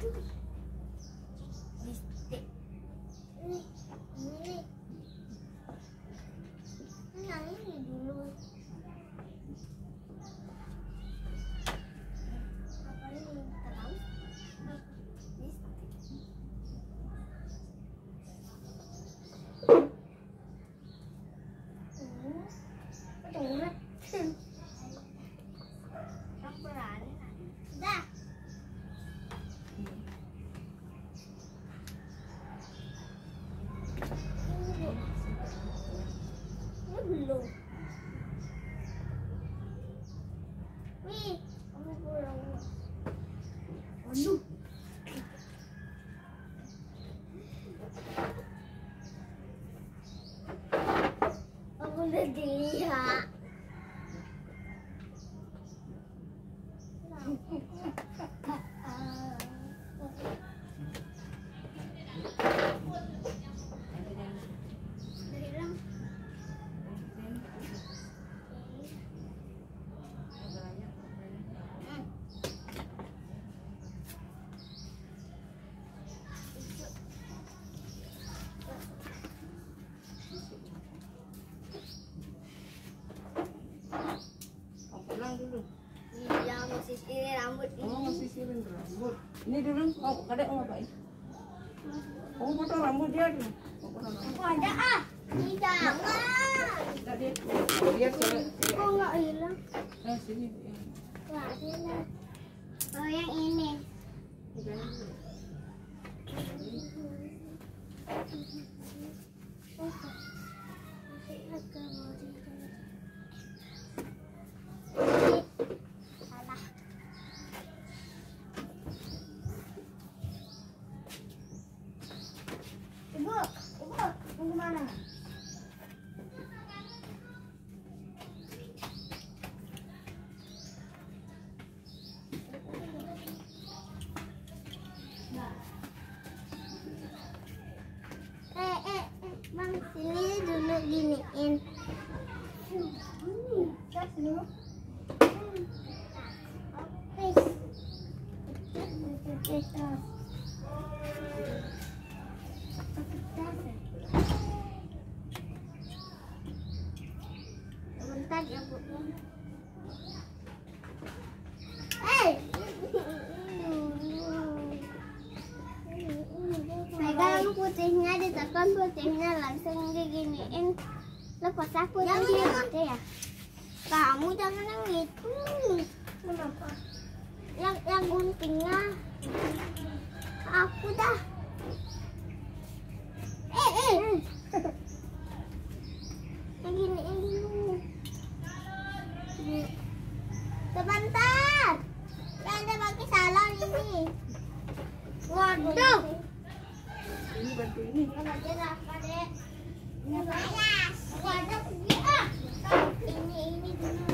Apa itu? Listrik. Ini, ini. Ini yang ini dulu. Apa ini? Tahu? Listrik. Hmm. Berat. Aku berani. Dah. Ini belum. Wih, kamu pulang. Aduh. Aku udah dilihat. Udah hilang. Oh, pulang dulu. Iya, masih sisir rambut Oh, ini. masih sirin rambut. Ini dulu, oh, kadek mau ngapain? Oh, potong rambut dia dulu. Oh. Aku ada ah. Ini jangan. Dia cewek. Kok nggak hilang? Eh, sini. Nggak hilang. Oh, yang ini. Salah. Ibu, ibu, mau ke mana? Eh, eh, eh, bang, sini dulu giniin. Sebentar ya. Eh! Putihnya ditekan putihnya langsung diginiin. Lepas aku tadi gitu ya. Kamu jangan yang itu. Kenapa? Yang yang guntingnya. ini bantu ini panas ini ini